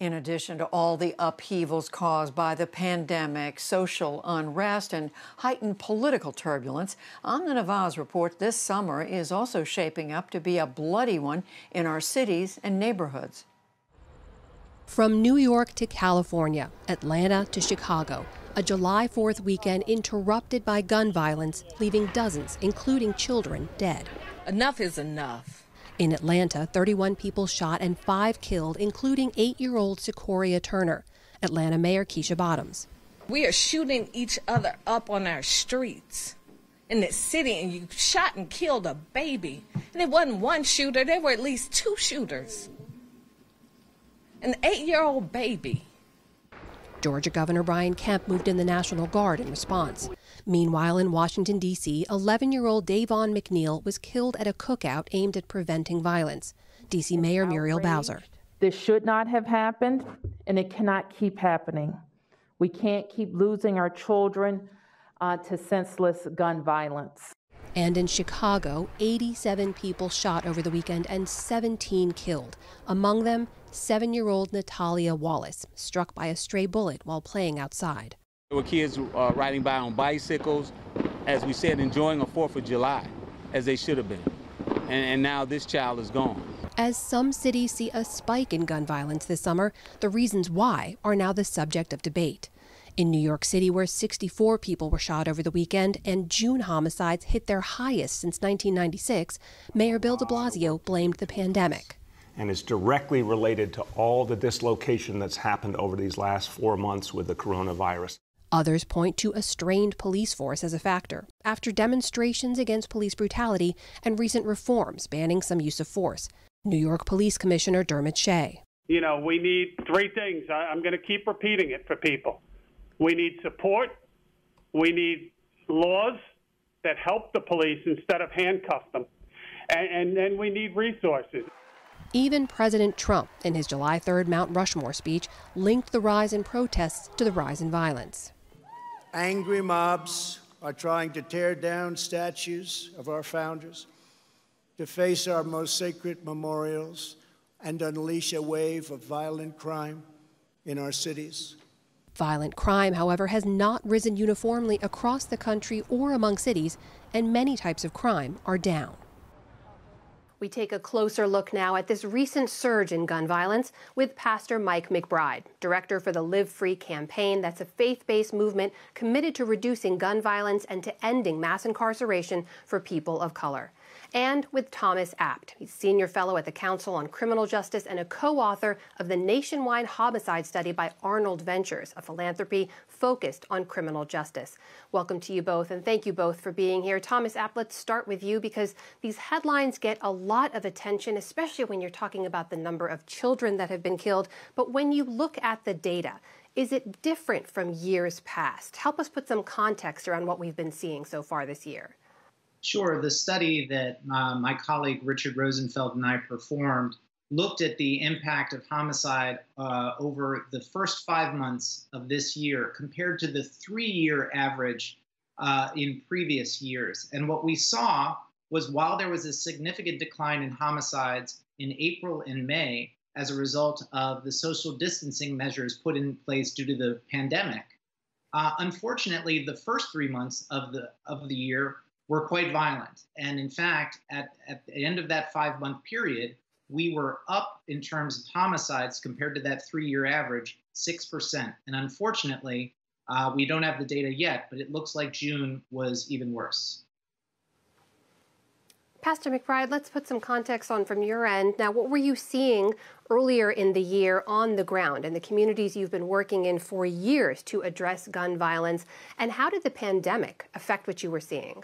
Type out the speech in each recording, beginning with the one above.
In addition to all the upheavals caused by the pandemic, social unrest, and heightened political turbulence, Amna Nawaz reports this summer is also shaping up to be a bloody one in our cities and neighborhoods. From New York to California, Atlanta to Chicago, a July 4th weekend interrupted by gun violence, leaving dozens, including children, dead. Enough is enough. In Atlanta, 31 people shot and five killed, including eight year old Secoria Turner. Atlanta Mayor Keisha Bottoms. We are shooting each other up on our streets in the city, and you shot and killed a baby. And it wasn't one shooter, there were at least two shooters. An eight year old baby. Georgia Governor Brian Kemp moved in the National Guard in response. Meanwhile, in Washington, D.C., 11 year old Davon McNeil was killed at a cookout aimed at preventing violence. D.C. Mayor Muriel Bowser. This should not have happened, and it cannot keep happening. We can't keep losing our children uh, to senseless gun violence. And in Chicago, 87 people shot over the weekend and 17 killed. Among them, seven year old Natalia Wallace, struck by a stray bullet while playing outside. There were kids uh, riding by on bicycles, as we said, enjoying a 4th of July, as they should have been. And, and now this child is gone. As some cities see a spike in gun violence this summer, the reasons why are now the subject of debate. In New York City, where 64 people were shot over the weekend and June homicides hit their highest since 1996, Mayor Bill de Blasio blamed the pandemic. And it's directly related to all the dislocation that's happened over these last four months with the coronavirus. Others point to a strained police force as a factor after demonstrations against police brutality and recent reforms banning some use of force. New York Police Commissioner Dermot Shea. You know, we need three things. I'm going to keep repeating it for people. We need support. We need laws that help the police instead of handcuff them. And then we need resources. Even President Trump, in his July 3rd Mount Rushmore speech, linked the rise in protests to the rise in violence. Angry mobs are trying to tear down statues of our founders, deface our most sacred memorials, and unleash a wave of violent crime in our cities. Violent crime, however, has not risen uniformly across the country or among cities, and many types of crime are down. We take a closer look now at this recent surge in gun violence with Pastor Mike McBride, director for the Live Free campaign. That's a faith based movement committed to reducing gun violence and to ending mass incarceration for people of color and with Thomas Abt. He's senior fellow at the Council on Criminal Justice and a co-author of the nationwide homicide study by Arnold Ventures, a philanthropy focused on criminal justice. Welcome to you both, and thank you both for being here. Thomas Abt, let's start with you because these headlines get a lot of attention, especially when you're talking about the number of children that have been killed. But when you look at the data, is it different from years past? Help us put some context around what we've been seeing so far this year. Sure. The study that uh, my colleague Richard Rosenfeld and I performed looked at the impact of homicide uh, over the first five months of this year compared to the three year average uh, in previous years. And what we saw was while there was a significant decline in homicides in April and May as a result of the social distancing measures put in place due to the pandemic, uh, unfortunately, the first three months of the, of the year were quite violent. And in fact, at, at the end of that five month period, we were up in terms of homicides compared to that three year average, 6%. And unfortunately, uh, we don't have the data yet, but it looks like June was even worse. Pastor McBride, let's put some context on from your end. Now, what were you seeing earlier in the year on the ground in the communities you've been working in for years to address gun violence? And how did the pandemic affect what you were seeing?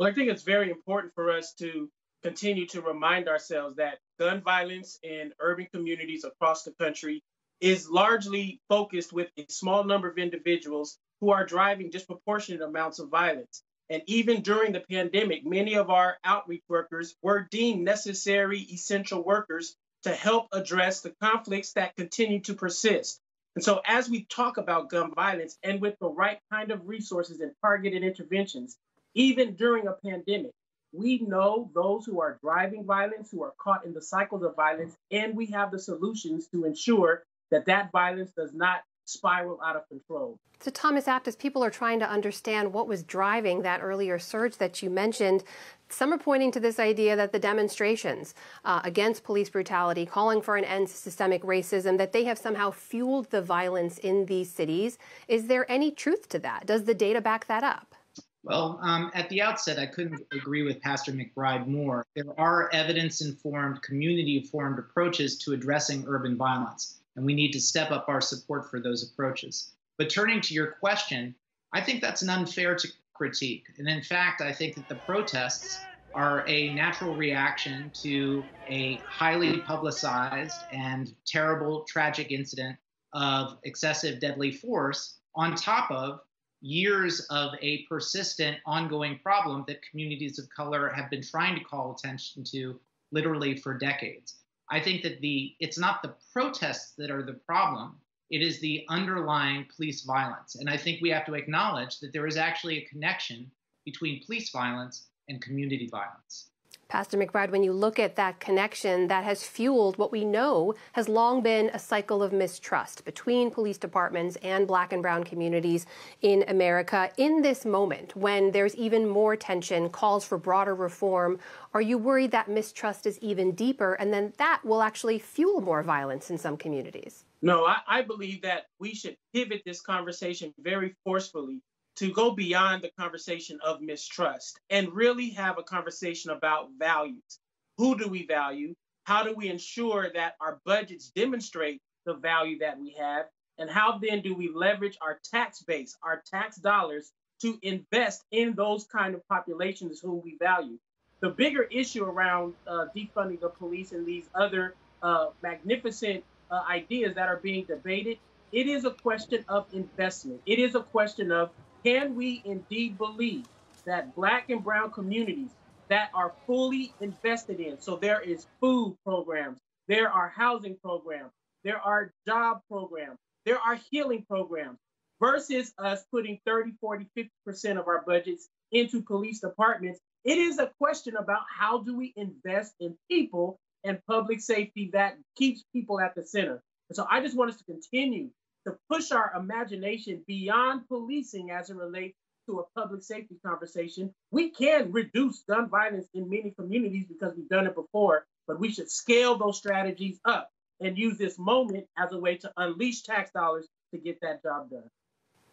Well, I think it's very important for us to continue to remind ourselves that gun violence in urban communities across the country is largely focused with a small number of individuals who are driving disproportionate amounts of violence. And even during the pandemic, many of our outreach workers were deemed necessary essential workers to help address the conflicts that continue to persist. And so, as we talk about gun violence and with the right kind of resources and targeted interventions, even during a pandemic. We know those who are driving violence, who are caught in the cycles of violence, and we have the solutions to ensure that that violence does not spiral out of control. So, Thomas Aptis, people are trying to understand what was driving that earlier surge that you mentioned. Some are pointing to this idea that the demonstrations uh, against police brutality, calling for an end to systemic racism, that they have somehow fueled the violence in these cities. Is there any truth to that? Does the data back that up? Well, um, at the outset, I couldn't agree with Pastor McBride more. There are evidence informed, community informed approaches to addressing urban violence, and we need to step up our support for those approaches. But turning to your question, I think that's an unfair critique. And in fact, I think that the protests are a natural reaction to a highly publicized and terrible, tragic incident of excessive deadly force on top of years of a persistent, ongoing problem that communities of color have been trying to call attention to literally for decades. I think that the it's not the protests that are the problem. It is the underlying police violence. And I think we have to acknowledge that there is actually a connection between police violence and community violence. Pastor McBride, when you look at that connection that has fueled what we know has long been a cycle of mistrust between police departments and black and brown communities in America, in this moment when there's even more tension, calls for broader reform, are you worried that mistrust is even deeper and then that will actually fuel more violence in some communities? No, I, I believe that we should pivot this conversation very forcefully to go beyond the conversation of mistrust and really have a conversation about values. Who do we value? How do we ensure that our budgets demonstrate the value that we have? And how then do we leverage our tax base, our tax dollars to invest in those kind of populations whom we value? The bigger issue around uh, defunding the police and these other uh, magnificent uh, ideas that are being debated, it is a question of investment. It is a question of can we indeed believe that black and brown communities that are fully invested in, so there is food programs, there are housing programs, there are job programs, there are healing programs, versus us putting 30, 40, 50% of our budgets into police departments, it is a question about how do we invest in people and public safety that keeps people at the center. And so I just want us to continue to push our imagination beyond policing as it relates to a public safety conversation. We can reduce gun violence in many communities because we've done it before, but we should scale those strategies up and use this moment as a way to unleash tax dollars to get that job done.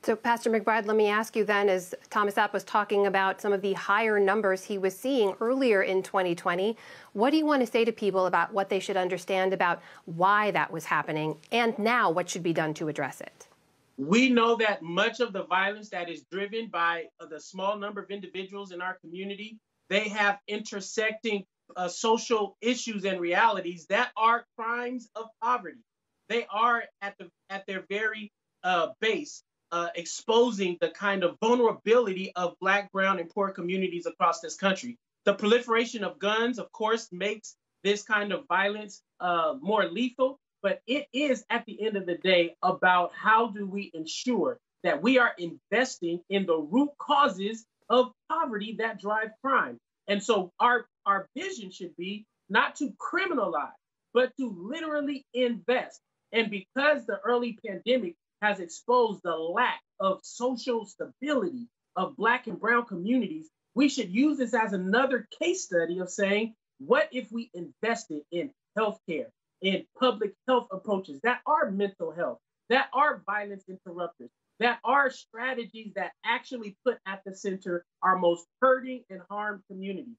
So, Pastor McBride, let me ask you then, as Thomas Abt was talking about some of the higher numbers he was seeing earlier in 2020, what do you want to say to people about what they should understand about why that was happening and now what should be done to address it? We know that much of the violence that is driven by the small number of individuals in our community, they have intersecting uh, social issues and realities that are crimes of poverty. They are at the at their very uh, base uh, exposing the kind of vulnerability of Black, Brown, and poor communities across this country. The proliferation of guns, of course, makes this kind of violence uh, more lethal, but it is at the end of the day about how do we ensure that we are investing in the root causes of poverty that drive crime. And so our, our vision should be not to criminalize, but to literally invest. And because the early pandemic has exposed the lack of social stability of Black and Brown communities, we should use this as another case study of saying, what if we invested in healthcare, in public health approaches that are mental health, that are violence interrupters, that are strategies that actually put at the center our most hurting and harmed communities?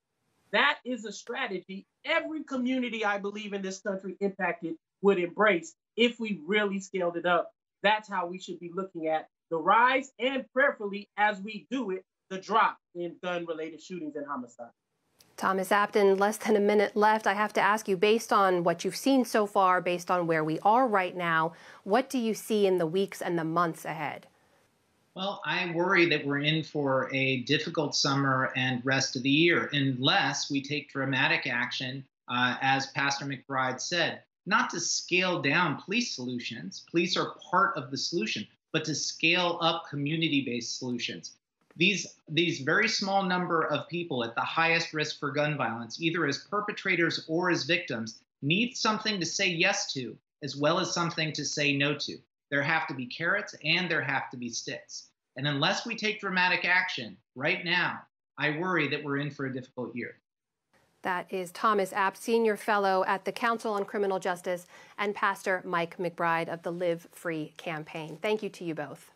That is a strategy every community I believe in this country impacted would embrace if we really scaled it up that's how we should be looking at the rise and prayerfully as we do it, the drop in gun related shootings and homicides. Thomas Aptin, less than a minute left. I have to ask you, based on what you've seen so far, based on where we are right now, what do you see in the weeks and the months ahead? Well, I worry that we're in for a difficult summer and rest of the year unless we take dramatic action, uh, as Pastor McBride said not to scale down police solutions. Police are part of the solution, but to scale up community based solutions. These, these very small number of people at the highest risk for gun violence, either as perpetrators or as victims, need something to say yes to as well as something to say no to. There have to be carrots and there have to be sticks. And unless we take dramatic action right now, I worry that we're in for a difficult year. That is Thomas Abt, Senior Fellow at the Council on Criminal Justice, and Pastor Mike McBride of the Live Free campaign. Thank you to you both.